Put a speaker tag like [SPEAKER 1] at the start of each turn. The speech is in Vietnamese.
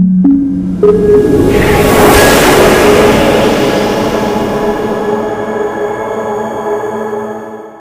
[SPEAKER 1] Thank you.